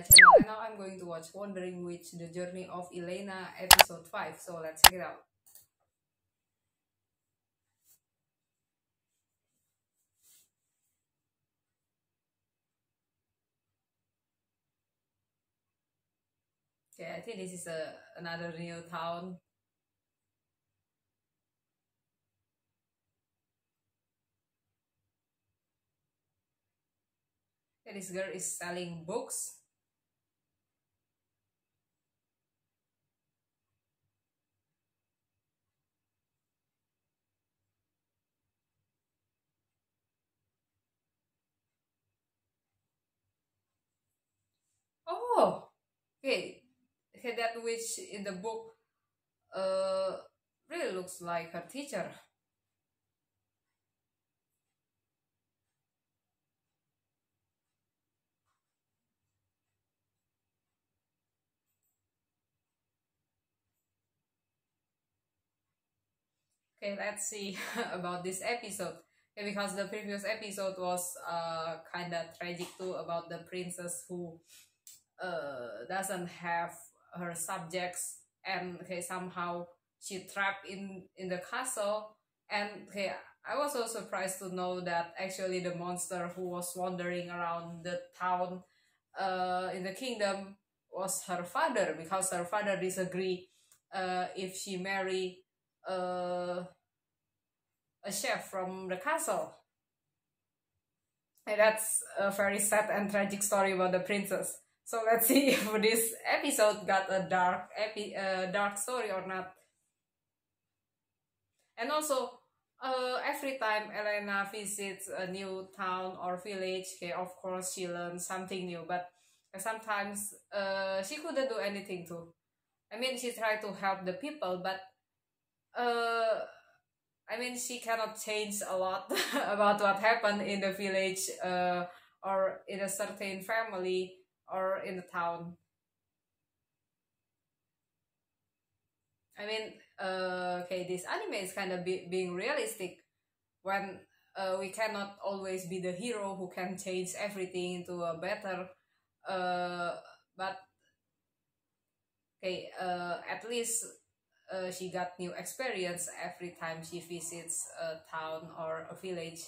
my channel and now I'm going to watch Wandering Witch The Journey of Elaina episode 5 so let's check it out. Okay, I think this is a another new town. This girl is selling books oh okay okay that witch in the book uh really looks like her teacher Okay, let's see about this episode. Okay, because the previous episode was uh kind of tragic too about the princess who uh doesn't have her subjects and okay somehow she trapped in in the castle and okay I was so surprised to know that actually the monster who was wandering around the town uh in the kingdom was her father because her father disagreed uh if she marry uh, a chef from the castle. And that's a very sad and tragic story about the princess. So let's see if this episode got a dark epi uh, dark story or not. And also, uh, every time Elaina visits a new town or village, okay, of course she learns something new, but sometimes uh, she couldn't do anything too. I mean, she tried to help the people, but uh I mean she cannot change a lot about what happened in the village uh or in a certain family or in the town. I mean, uh, okay, this anime is kind of be, being realistic when uh, we cannot always be the hero who can change everything into a better, uh, but okay, uh, at least uh, she got new experience every time she visits a town or a village.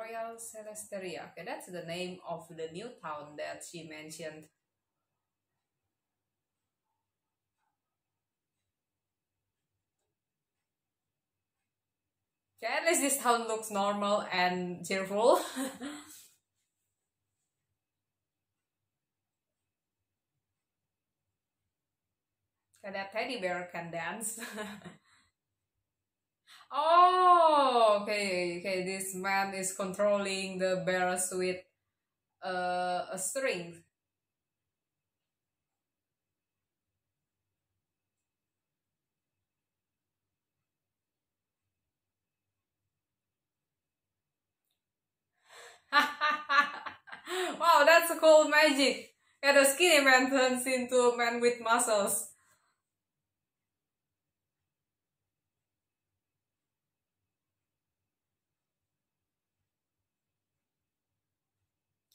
Royal Celesteria. Okay, that's the name of the new town that she mentioned. Okay, at least this town looks normal and cheerful. And that teddy bear can dance. oh, okay, okay. This man is controlling the bears with uh, a string. wow, that's a cool magic. Yeah, the skinny man turns into a man with muscles.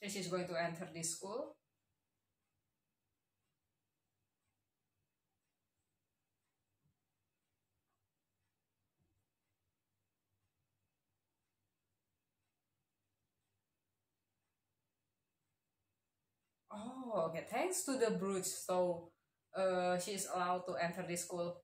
She's going to enter this school. Oh, okay. Thanks to the brooch, so uh, she is allowed to enter this school.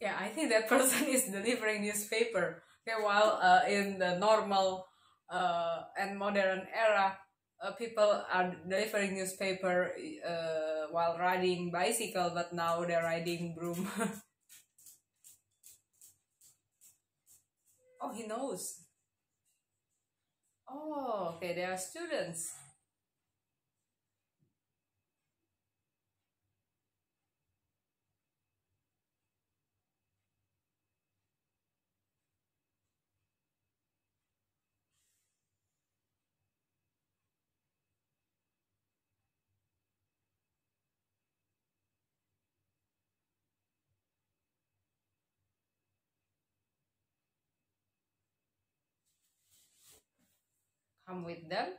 Yeah, I think that person is delivering newspaper. Okay, while uh, in the normal uh, and modern era, uh, people are delivering newspaper uh, while riding bicycle, but now they're riding broom. oh, he knows. Oh, okay, they are students. Come with them.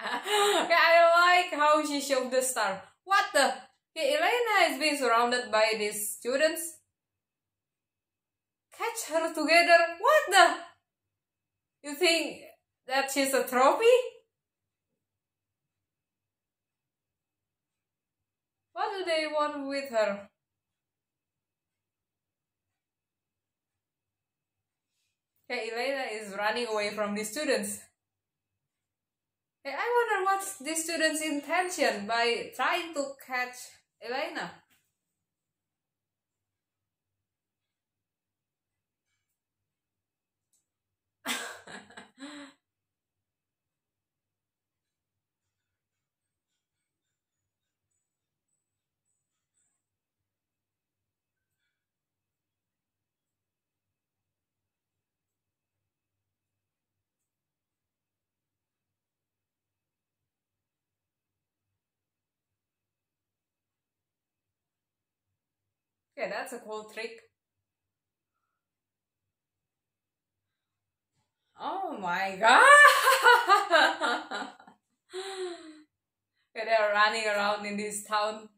I like how she showed the star. What the? Elaina is being surrounded by these students. Catch her together. What the? You think that she's a trophy? What do they want with her? Okay, Elaina is running away from the students. Hey, I wonder what's the student's intention by trying to catch Elaina. Yeah, that's a cool trick. Oh my god! they're running around in this town.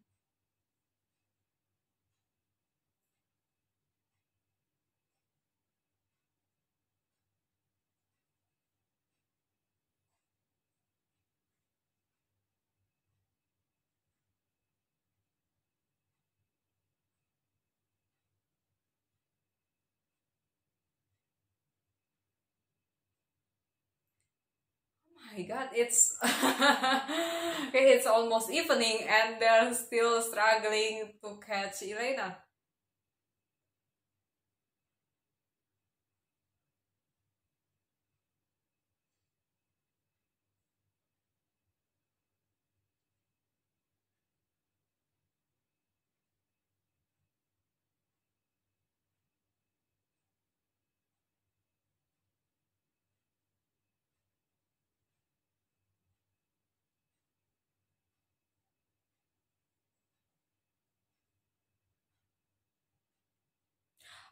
My god, it's okay, it's almost evening and they're still struggling to catch Elaina.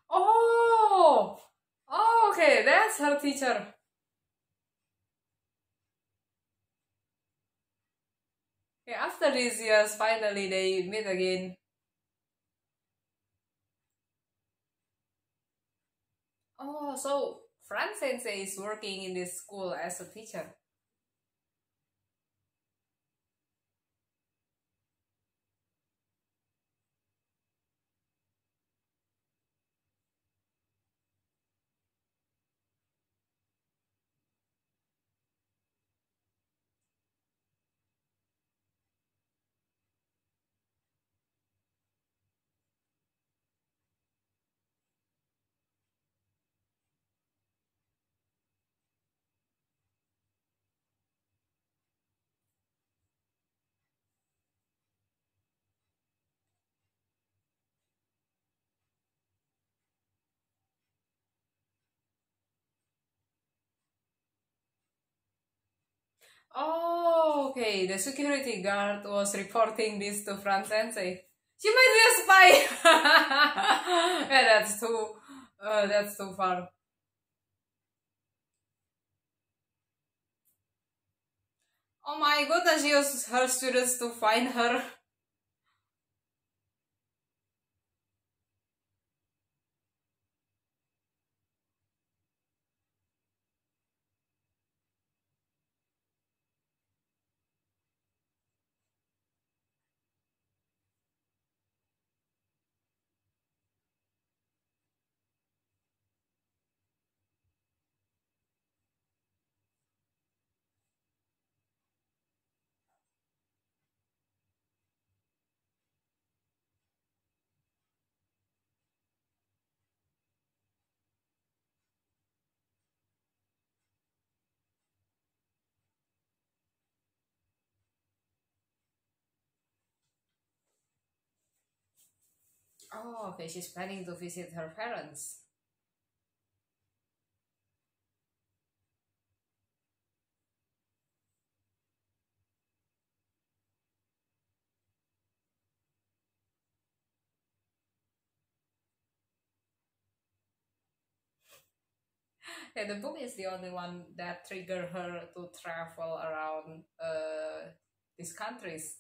Oh, oh, okay, that's her teacher. Okay, after these years, finally they meet again. Oh, so Fran Sensei is working in this school as a teacher. Oh, okay. The security guard was reporting this to Fran. She might be a spy. yeah, that's too. Uh, that's too far. Oh my goodness, she used her students to find her. Oh, okay. She's planning to visit her parents. yeah, the book is the only one that triggered her to travel around uh, these countries.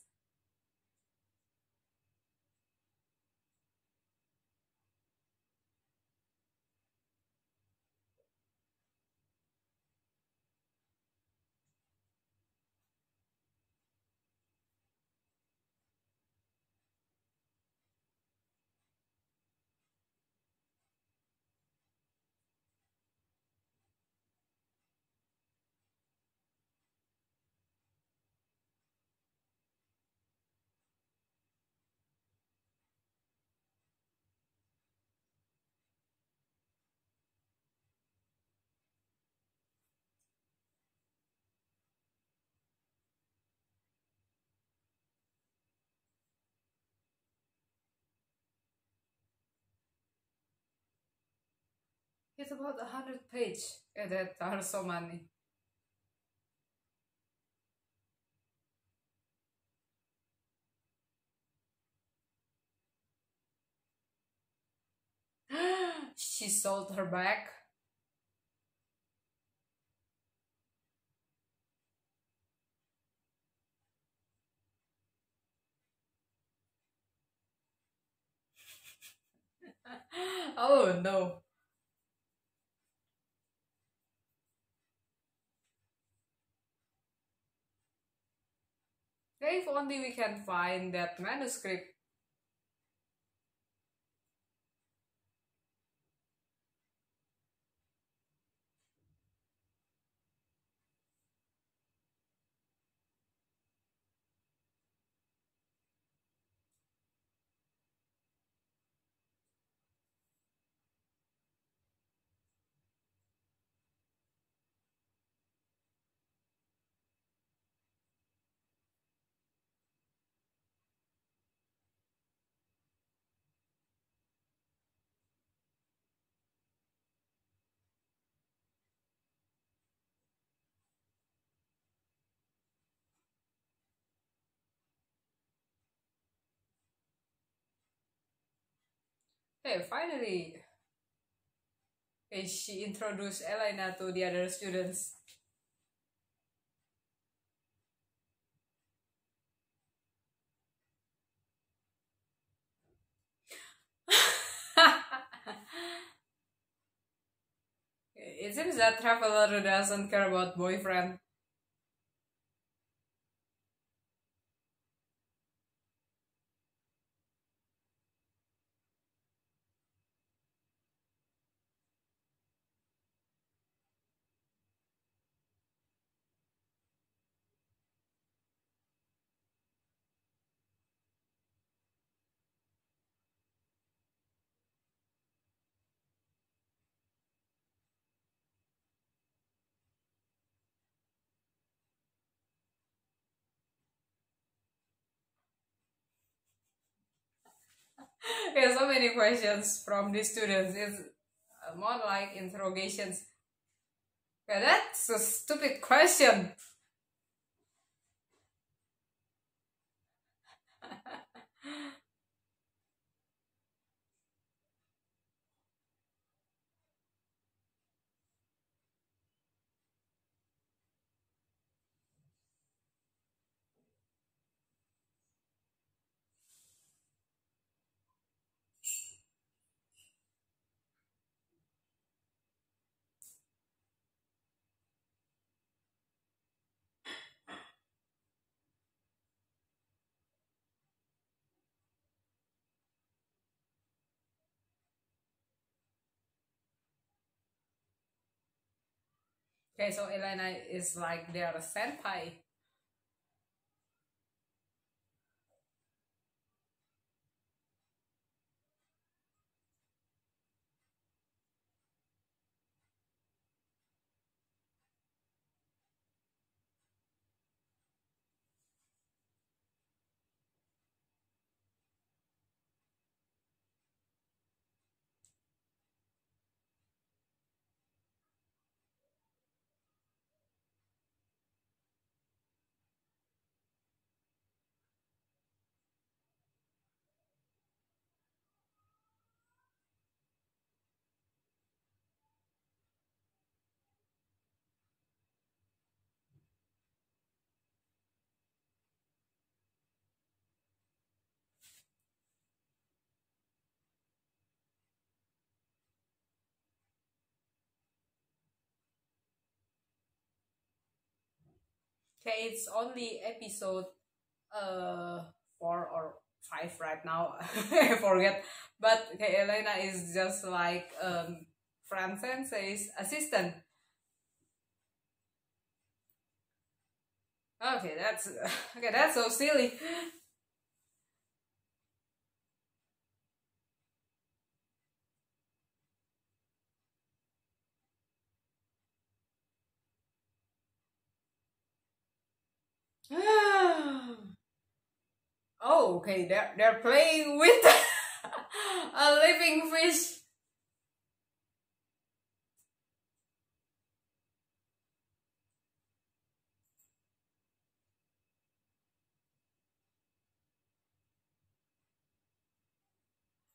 It's about a hundred page. and that are so many. she sold her back. oh no. If only we can find that manuscript. Hey, finally, hey, she introduced Elaina to the other students. it seems that Traveler doesn't care about boyfriend. yeah, so many questions from the students. It's uh, more like interrogations. Yeah, that's a stupid question. Okay, so Elaina is like their senpai. Okay it's only episode uh four or five right now. I forget. But okay elaina is just like um sensei's assistant. Okay that's okay that's so silly oh, okay. They're they're playing with a living fish.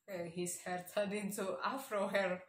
Okay, his hair turned into afro hair.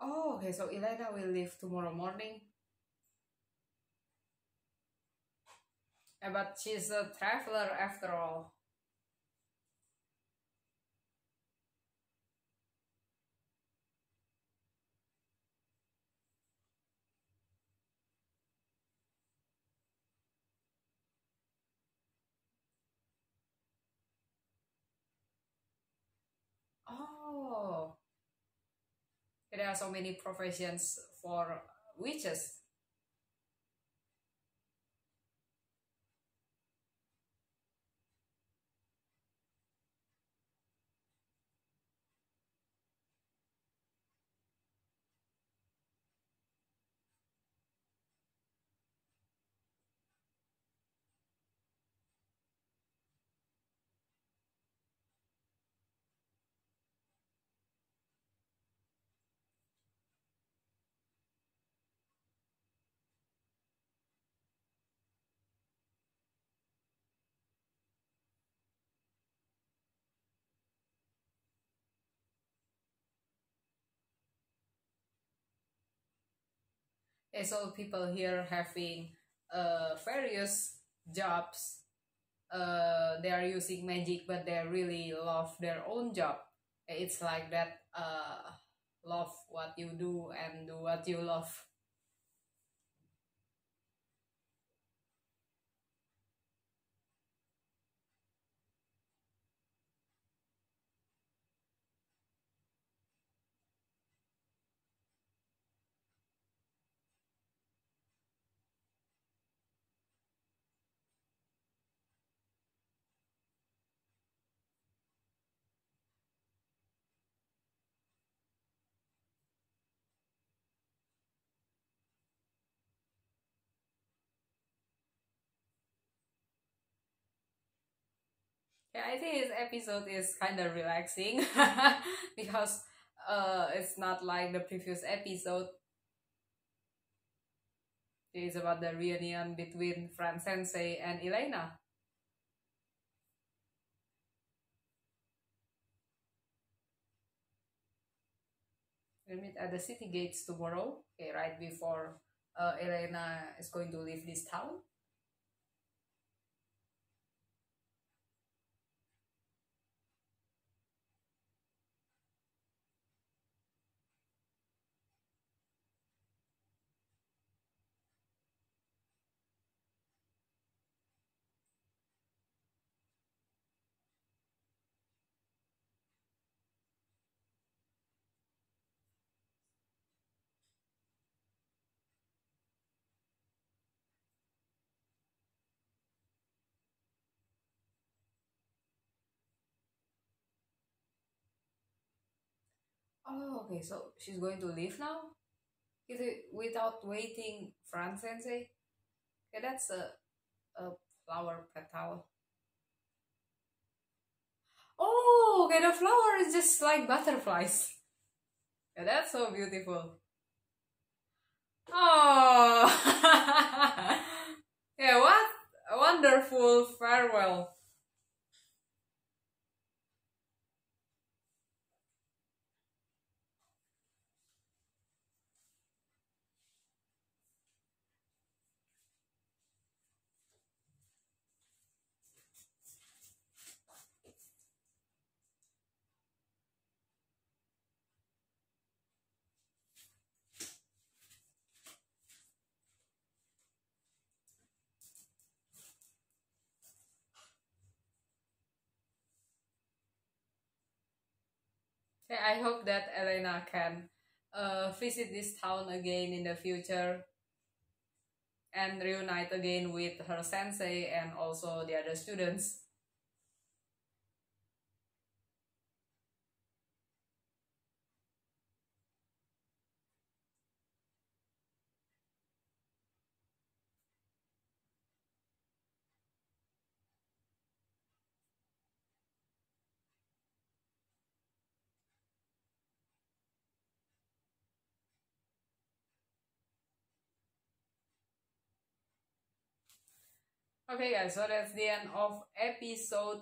Oh, okay. So Elaina will leave tomorrow morning. But she's a traveler after all. There are so many professions for witches. So people here having uh, various jobs. Uh, they are using magic, but they really love their own job. It's like that. Uh, love what you do and do what you love. Yeah, I think this episode is kind of relaxing because uh, it's not like the previous episode. It is about the reunion between Fran Sensei and Elaina. We meet at the city gates tomorrow, okay, right before uh, Elaina is going to leave this town. Oh, okay, so she's going to leave now? Without waiting Fran Sensei? Okay, that's a, a flower petal. Oh, okay, the flower is just like butterflies. Yeah, that's so beautiful. Oh, yeah, what? wonderful farewell. I hope that Elaina can uh, visit this town again in the future and reunite again with her sensei and also the other students. Okay guys, so that's the end of episode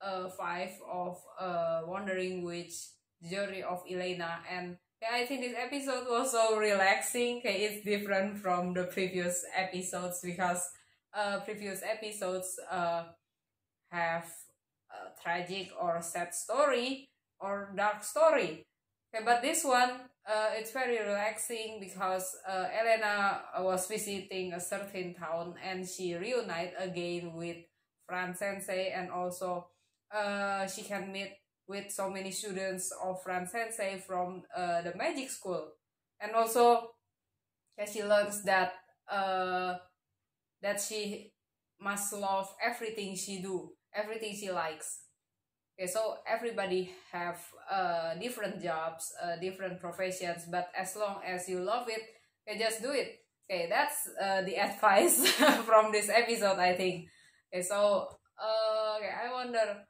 uh, 5 of uh, Wandering Witch Journey of Elaina and yeah, I think this episode was so relaxing. Okay, it's different from the previous episodes because uh, previous episodes uh, have a tragic or sad story or dark story. Okay, but this one uh, it's very relaxing because uh, Elaina was visiting a certain town and she reunite again with Fran Sensei and also uh, she can meet with so many students of Fran Sensei from uh, the magic school. And also yeah, she learns that uh, that she must love everything she do everything she likes okay so everybody have uh, different jobs uh, different professions but as long as you love it okay just do it. Okay that's uh, the advice from this episode i think. Okay so uh, okay i wonder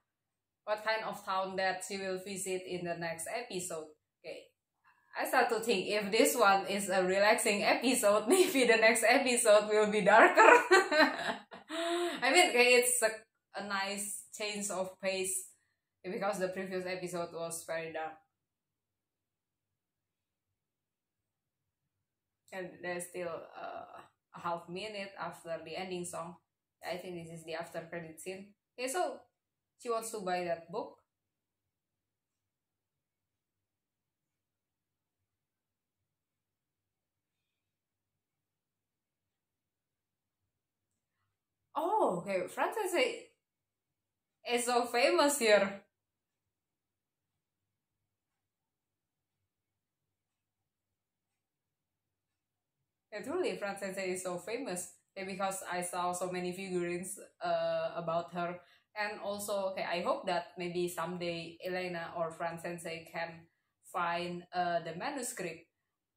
what kind of town that she will visit in the next episode. Okay I start to think if this one is a relaxing episode, maybe the next episode will be darker. I mean, okay, it's a, a nice change of pace because the previous episode was very dark. And there's still uh, a half minute after the ending song. I think this is the after credit scene. Okay, so she wants to buy that book. Oh, okay. Frances is so famous here. Truly, Fran Sensei is so famous okay, because I saw so many figurines uh, about her. And also, okay, I hope that maybe someday Elaina or Fran Sensei can find uh, the manuscript.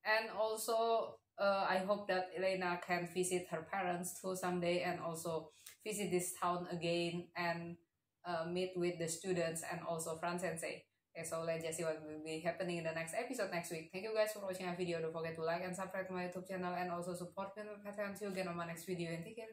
And also, uh, I hope that Elaina can visit her parents too someday and also visit this town again and uh, meet with the students and also Fran Sensei. Okay, so let's just see what will be happening in the next episode next week. Thank you guys for watching our video. Don't forget to like and subscribe to my YouTube channel and also support me on Patreon. See you again on my next video and take care.